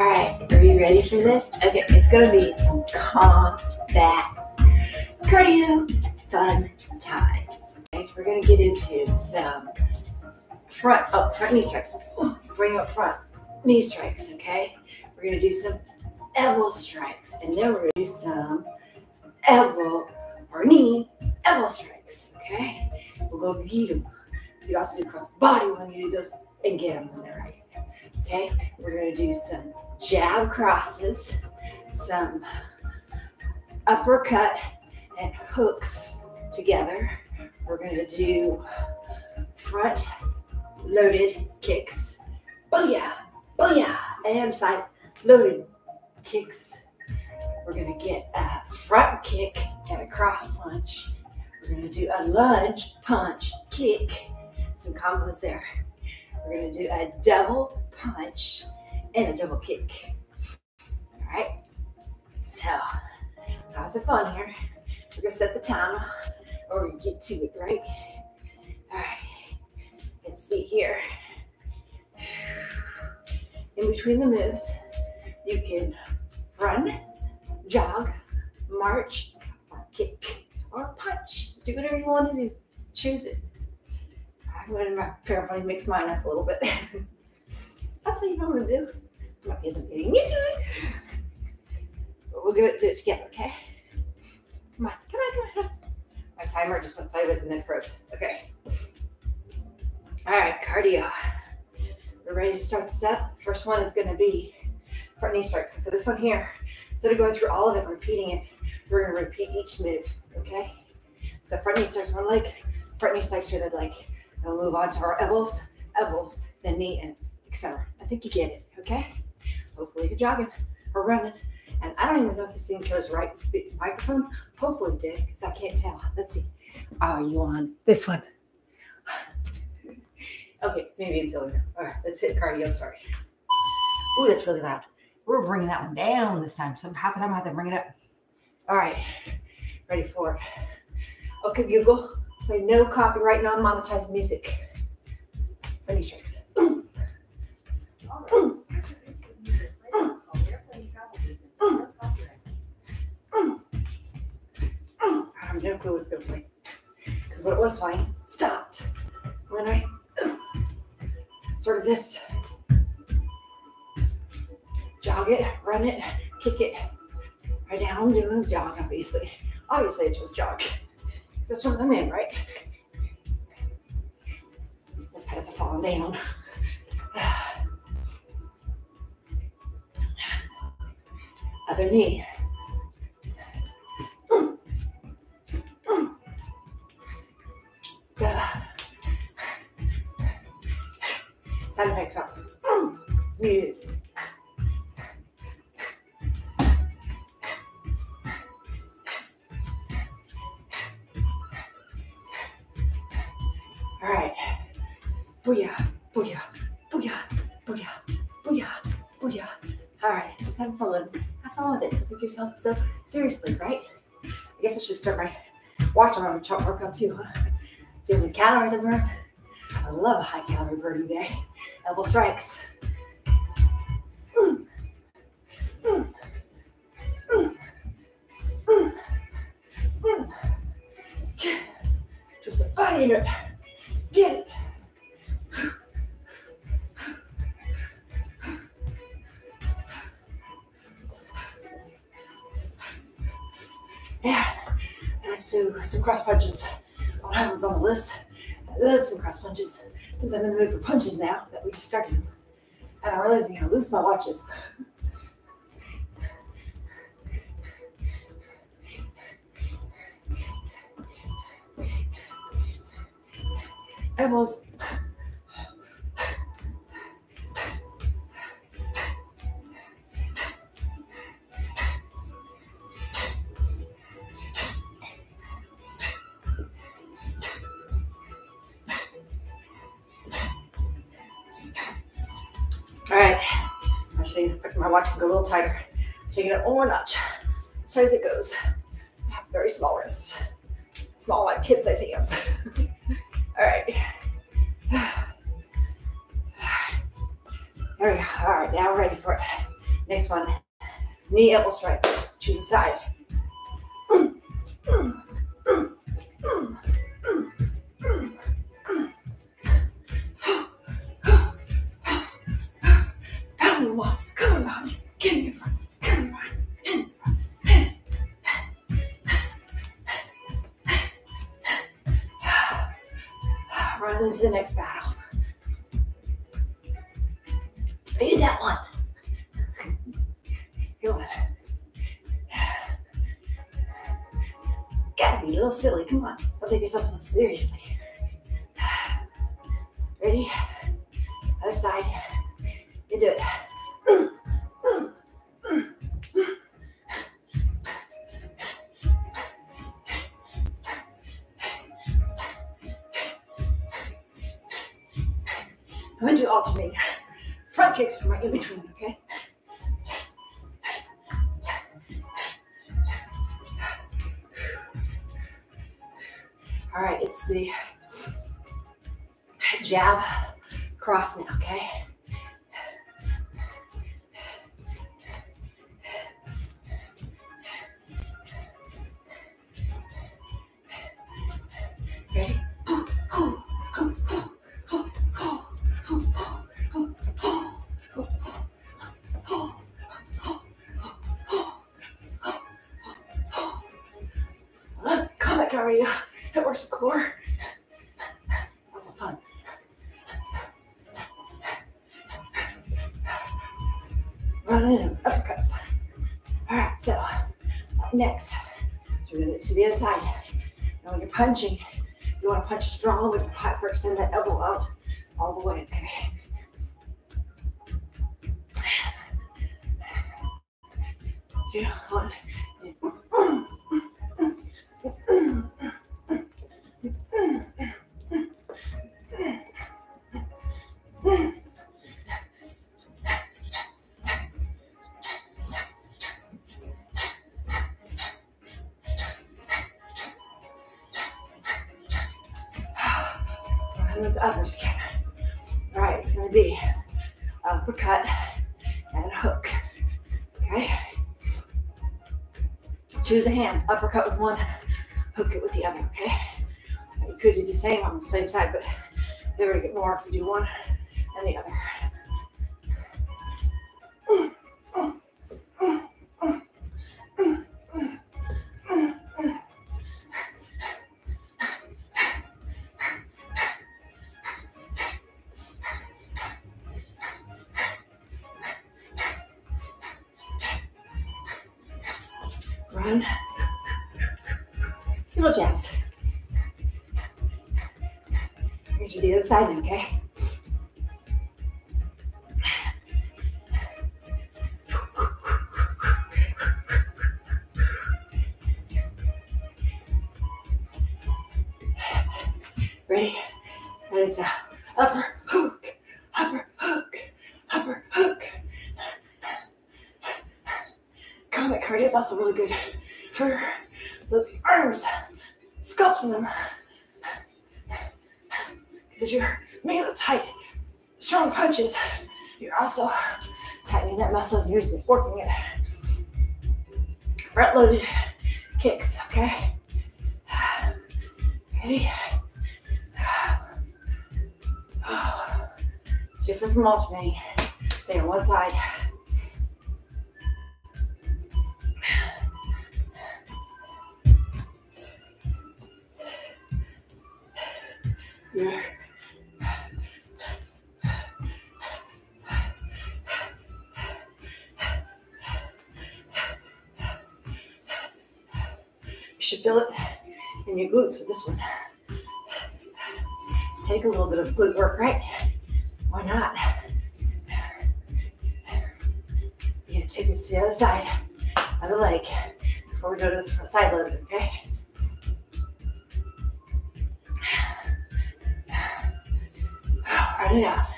All right, are you ready for this? Okay, it's gonna be some combat cardio fun time. Okay, we're gonna get into some front, oh, front knee strikes. Bring up front knee strikes, okay? We're gonna do some elbow strikes, and then we're gonna do some elbow or knee elbow strikes, okay? We'll go get them. You can also do cross body when you do those and get them when they're right. Okay, we're gonna do some jab crosses, some uppercut and hooks together. We're gonna do front loaded kicks. Booyah, booyah, and side loaded kicks. We're gonna get a front kick and a cross punch. We're gonna do a lunge, punch, kick. Some combos there. We're gonna do a double punch and a double kick. All right. So, how's it fun here? We're gonna set the timer, or we get to it, right? All right. Let's see here. In between the moves, you can run, jog, march, or kick, or punch. Do whatever you want to do. Choose it. I'm to probably mix mine up a little bit. I'll tell you what I'm to do. I'm not getting into it. But we'll do it, do it together, okay? Come on, come on, come on. My timer just went sideways and then froze. Okay. All right, cardio. We're ready to start this up. First one is going to be front knee strikes. So for this one here, instead of going through all of it repeating it, we're going to repeat each move, okay? So front knee strikes one leg, front knee strikes the leg. Then we'll move on to our elbows, elbows, then knee, and etc. I think you get it, okay? Hopefully you're jogging or running. And I don't even know if this thing chose right microphone. Hopefully it did, because I can't tell. Let's see. Are you on this one? Okay, so maybe it's over. All right, let's hit cardio. Sorry. Ooh, that's really loud. We're bringing that one down this time. So half the time I have to bring it up. All right, ready for it. Okay, Google, play no copyright, non-monetized music. Funny strikes. I have no clue what's gonna play. Because what it was playing stopped when I sort of this jog it, run it, kick it. Right now I'm doing jog, obviously. Obviously I just jog. That's what I'm in, right? Those pants are falling down. Other knee. Booyah, booyah, booyah, booyah, booyah, booyah. All right, just have fun. Have fun with it. Don't take yourself so seriously, right? I guess I should start my watch on a chart workout too, huh? See how many calories I burn. I love a high calorie burning day. Elbow strikes. Just the body in it. Some cross punches. What happens on the list? There's some cross punches. Since I'm in the mood for punches now that we just started, and I'm realizing how loose my watch is. All tighter. Taking it one more notch. As tight as it goes. Very small wrists. Small, like kid size hands. All right. There we go. All right, now we're ready for it. Next one, knee elbow strikes to the side. Defeated that one. Gotta be a little silly. Come on. Don't take yourself so seriously. Ready? All right, it's the jab cross now, okay? Ready? That works the core. Also fun. Running uppercuts. All right, so up next, so we're gonna to the other side. Now when you're punching, you want to punch strong, but hyperextend that elbow out all the way. Okay. Two, one. Choose a hand. Uppercut with one, hook it with the other. Okay. You could do the same on the same side, but they're gonna get more if you do one and the other. Ready? And it's a upper hook, upper hook, upper hook. Combat cardio is also really good for those arms, sculpting them. Because you're making them tight, strong punches, you're also tightening that muscle and using working it. Front loaded kicks, okay? Ready? It's different from alternating. Stay on one side. You should feel it in your glutes with this one. Take a little bit of glute work, right? Why not? You gotta take this to the other side of the leg before we go to the side load, okay? Run it out.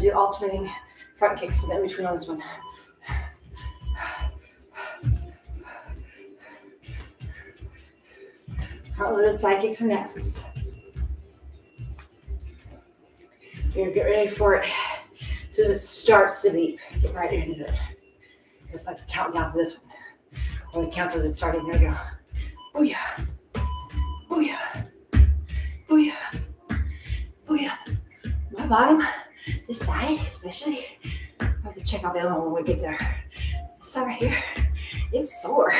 Do alternating front kicks for the in between on this one. Front loaded side kicks are next. You're get ready for it. As soon as it starts to beep, get right into it. It's like a countdown for this one. When we count it starting, here we go. Booyah. Booyah. Booyah. Booyah. My bottom, this side especially, I have to check out the other one when we get there. This side right here, it's sore.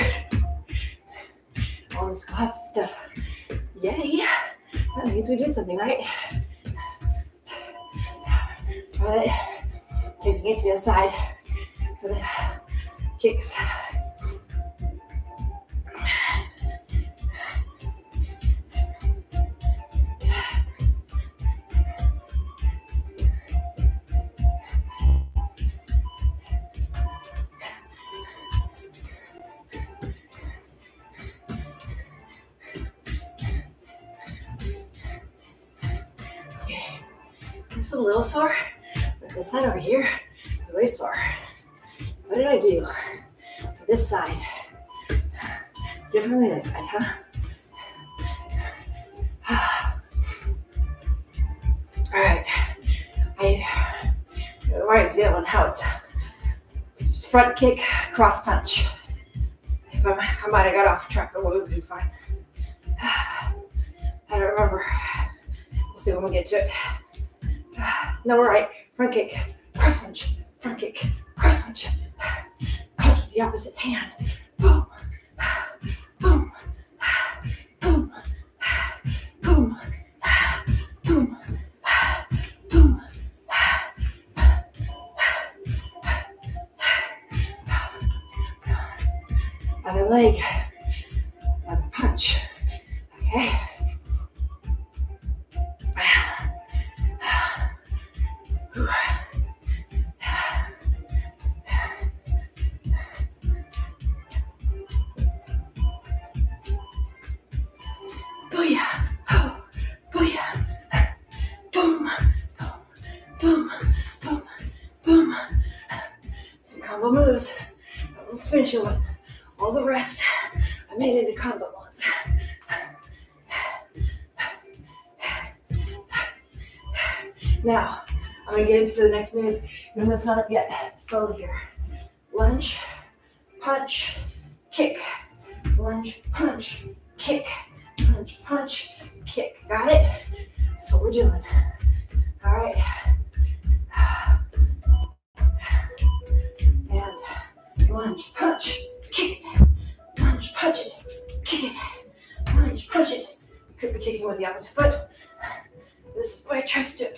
All this glad stuff. Yay. That means we did something, right? Right. Taking it to the other side for the kicks. It's sore, but this side over here is way sore. What did I do to this side? Differently this side, huh? All right, I already did one. How it's front kick, cross punch. If I'm, I might have got off track, but we'll be fine. I don't remember. We'll see when we get to it. No, right. Front kick, cross punch, front kick, cross punch. With the opposite hand. Boom, boom, boom, boom, boom, boom. Other leg, other punch. Okay. All the rest. I made into combo ones. Now, I'm gonna get into the next move. Even though it's not up yet. Slowly here. Lunge, punch, kick. Lunge, punch, kick. Punch, punch, kick. Got it? That's what we're doing. All right. And lunge, punch, kick it. Lunge, punch it, kick it. Lunge, punch it. Could be kicking with the opposite foot. This is way I trust it.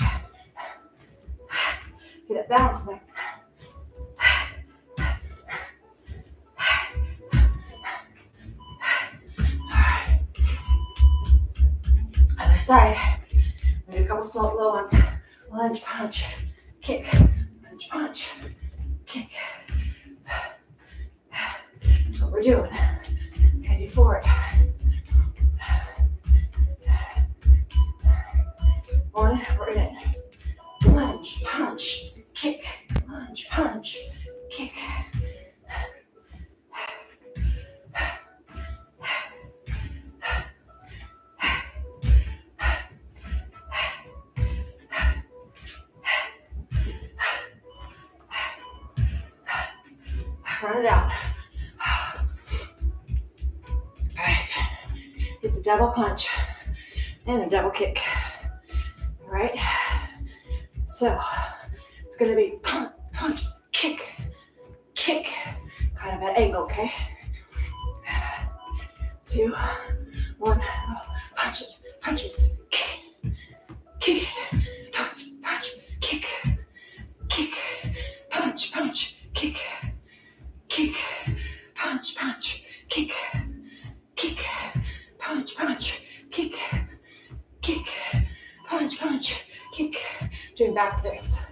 Get that balance in there. Alright. Other side. We do a couple small low ones. Lunge, punch, kick, lunge, punch, kick. We're doing. Heading forward. One, we're in it. Lunge, punch, punch and a double kick. All right. So it's gonna be punch, punch, kick, kick, kind of at angle, okay? Two, one, punch it, punch it, kick kick it, punch, punch, kick, kick, punch, punch, kick, kick, punch, punch, kick, kick, punch, punch, kick, kick, punch, punch, kick. Doing back this.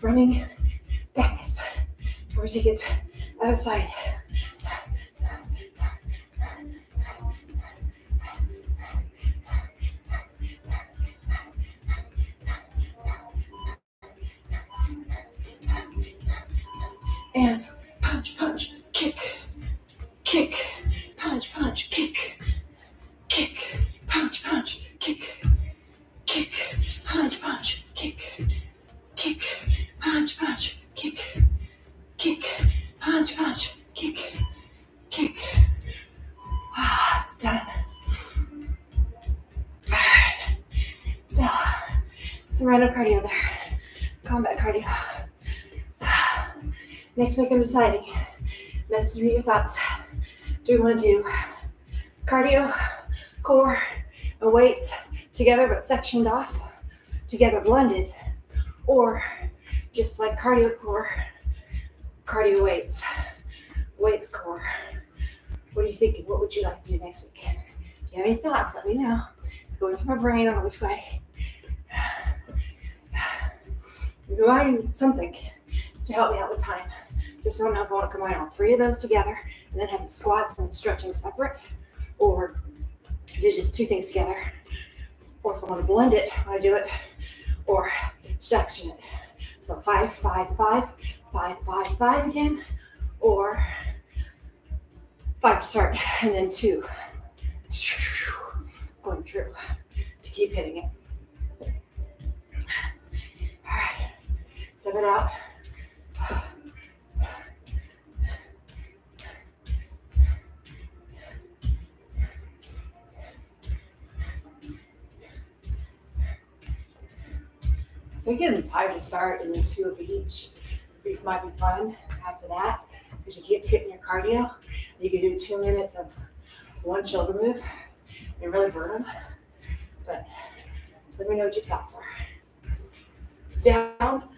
Running back. We're take it other side. Punch, punch, kick, kick. Ah, it's done. All right. So, some random cardio there. Combat cardio. Next week I'm deciding. Message me your thoughts. Do we want to do cardio, core, and weights together but sectioned off, together blended, or just like cardio core, cardio weights, weights core. What are you thinking? What would you like to do next week? If you have any thoughts, let me know. It's going through my brain on which way. Combine something to help me out with time. Just don't know if I want to combine all three of those together and then have the squats and stretching separate, or do just two things together. Or if I want to blend it, I do it, or section it. So five, five, five, five, five, five again, or five to start, and then two, going through to keep hitting it. All right, seven out. thinking five to start and then two of each. Brief might be fun after that because you keep hitting your cardio. You can do two minutes of one shoulder move and really burn them. But let me know what your thoughts are. Down,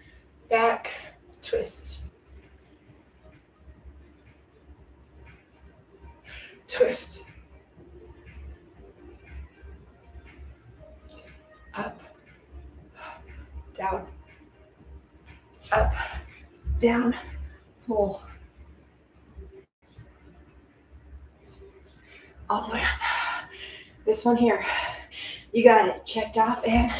back, twist. Twist. Down, pull. All the way up. This one here, you got it checked off and